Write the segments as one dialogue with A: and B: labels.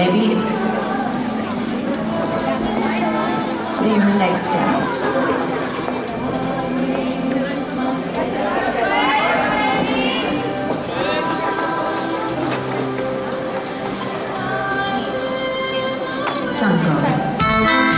A: Maybe their next dance. Tango.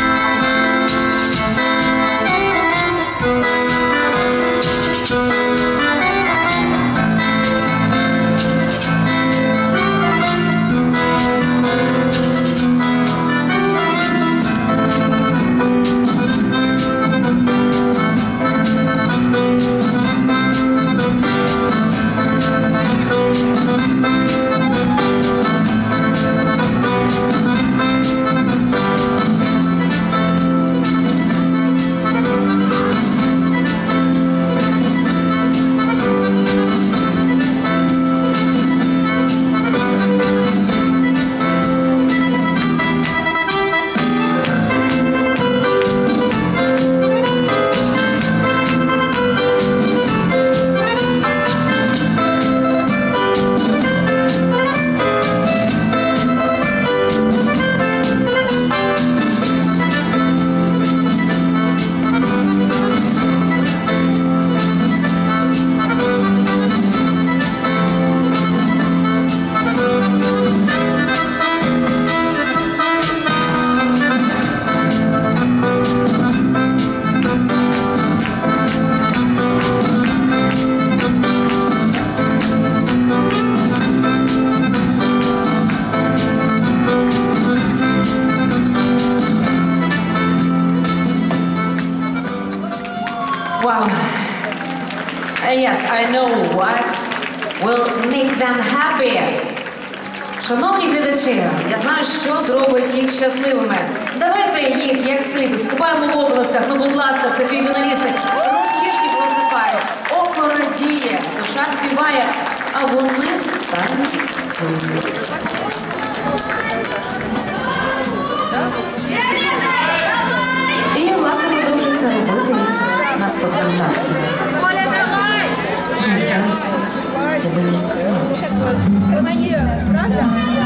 A: What will make them happy. Шановні глядачі, я знаю, що зробить їх щасливими. Давайте їх як слід скупаємо в обласках. Ну, будь ласка, це півфіналісти. Розкішні просто пари. Око радіє, душа співає, а вони танцюють. É Mas, Maria.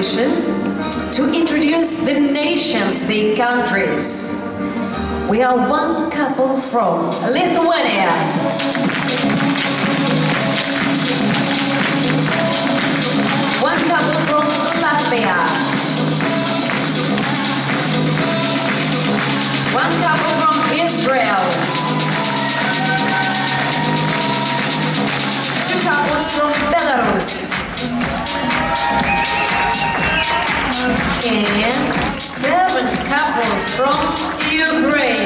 A: To introduce the nations, the countries. We are one couple from Lithuania. One couple from Latvia. One couple from Israel. from Ukraine.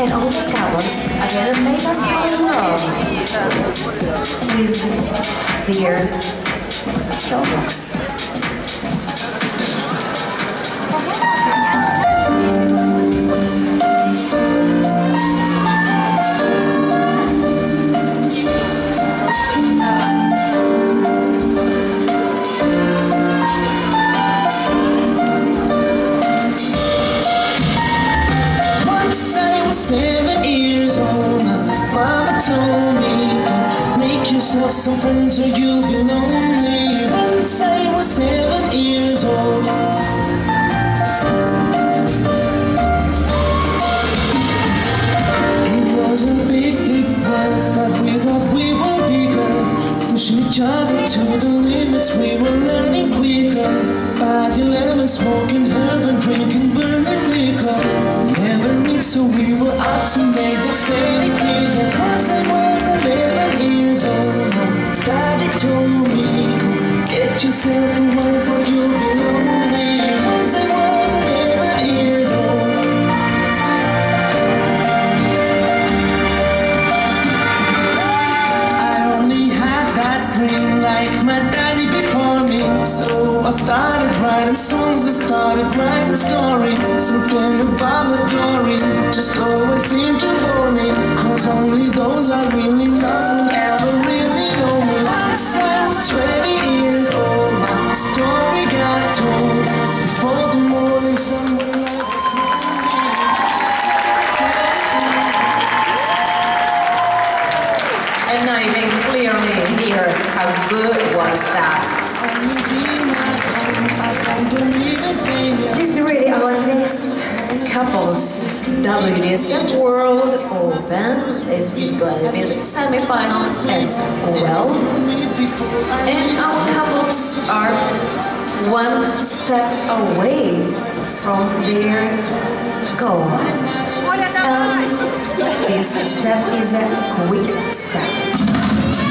A: And all the scouts are going to make us fall in love with their
B: storybooks. Friends or you'll be lonely. Once I was seven years old. It was a big, big world, but we thought we were bigger. Pushing each other to the limits, we were learning quicker. By the lemon, smoking herb and drinking burning liquor. Never meet, so we were up to make that steady figure. Once I was 11 years old, daddy told me, get yourself a wife or you'll be lonely. Once I was 11 years old. I only had that dream like my daddy before me. So I started writing songs, I started writing stories. Something about the glory just always seemed to bore me. Cause only those I really love will ever really know me. Once I was 20 years old, my story got told. Before the morning sun would light
A: And now you can clearly hear how good was that. Please be next couples WDSF World Open. This is going to be the semi-final as well. And our couples are one step away from their goal. And this step is a quick step.